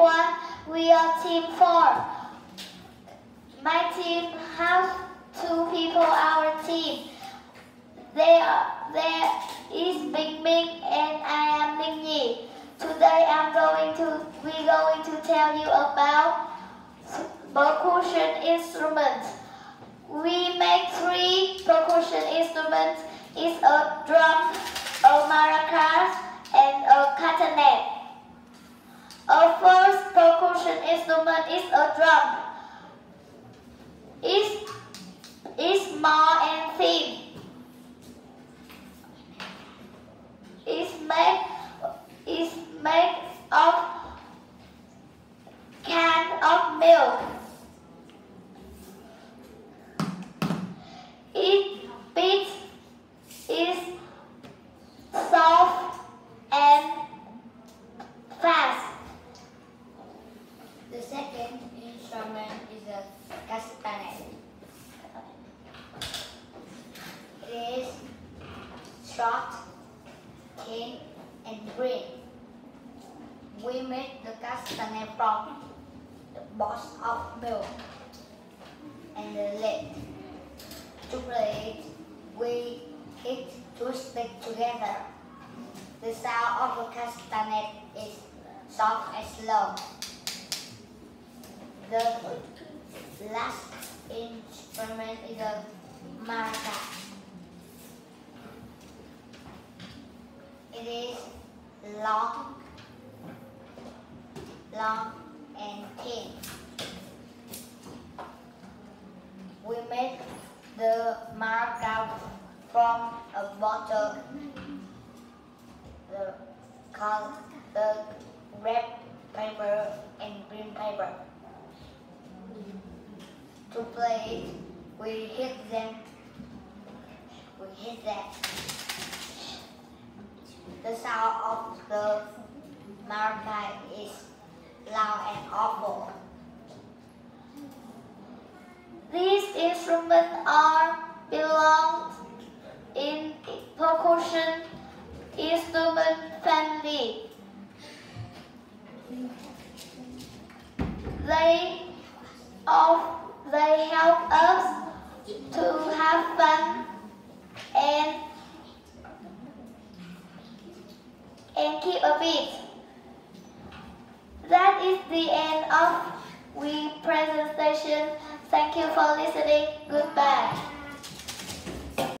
one. We are team four. My team has two people. Our team. There, there is Bing Bing and I am Ling Yi. Today I'm going to we're going to tell you about percussion instruments. We make three percussion instruments. It's a drum, a maracas, and a castanet. Our first percussion instrument is a drum. It's, it's small and thin. It's made, it's made of can of milk. It beats is soft and fast. The second instrument is a castanet. It is short, thin, and green. We make the castanet from the box of milk and the lid. To play it, we hit two sticks together. The sound of the castanet is soft and slow. The last instrument is a maracas. It is long, long and thin. We make the maracas from a bottle. The color, the red paper and green paper. To play it, we hit them. We hit that. Sound of the maracas is loud and awful. These instruments are belong in percussion instrument family. They of they help us to have fun and and keep a beat. That is the end of we presentation. Thank you for listening. Goodbye.